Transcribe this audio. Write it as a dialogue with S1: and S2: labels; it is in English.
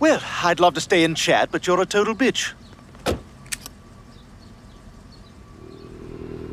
S1: Well, I'd love to stay and chat, but you're a total bitch.